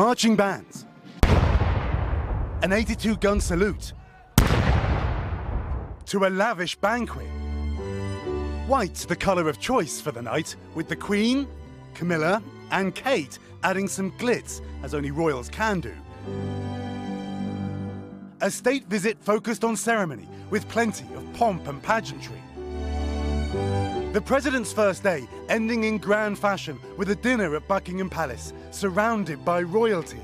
marching bands, an 82 gun salute, to a lavish banquet. White, the colour of choice for the night, with the Queen, Camilla, and Kate adding some glitz, as only royals can do. A state visit focused on ceremony, with plenty of pomp and pageantry. The President's first day ending in grand fashion with a dinner at Buckingham Palace, surrounded by royalty.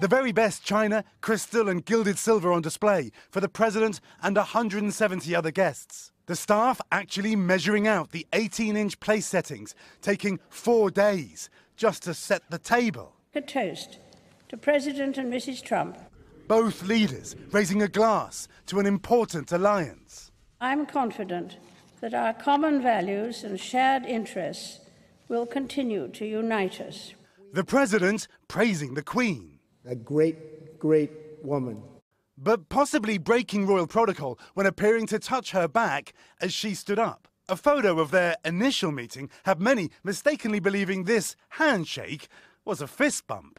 The very best china, crystal, and gilded silver on display for the President and 170 other guests. The staff actually measuring out the 18 inch place settings, taking four days just to set the table. A toast to President and Mrs. Trump. Both leaders raising a glass to an important alliance. I'm confident that our common values and shared interests will continue to unite us. The President praising the Queen. A great, great woman. But possibly breaking royal protocol when appearing to touch her back as she stood up. A photo of their initial meeting had many mistakenly believing this handshake was a fist bump.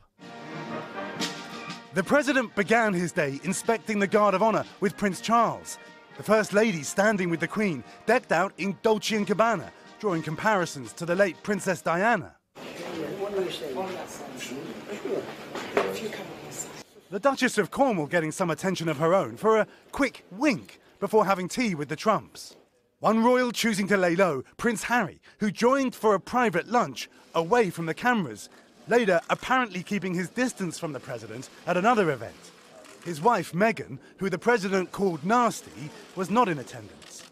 The president began his day inspecting the Guard of Honor with Prince Charles. The First Lady standing with the Queen, decked out in Dolce & Gabbana, drawing comparisons to the late Princess Diana. The Duchess of Cornwall getting some attention of her own for a quick wink before having tea with the Trumps. One royal choosing to lay low, Prince Harry, who joined for a private lunch away from the cameras, later apparently keeping his distance from the president at another event. His wife, Meghan, who the president called nasty, was not in attendance.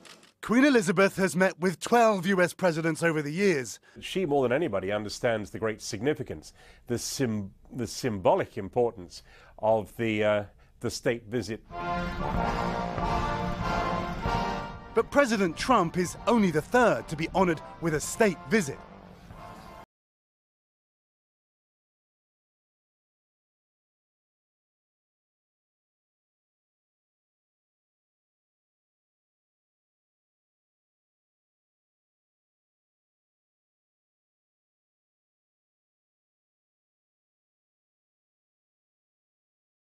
Queen Elizabeth has met with 12 US presidents over the years. She, more than anybody, understands the great significance, the, sim- the symbolic importance of the, uh, the state visit. But President Trump is only the third to be honored with a state visit.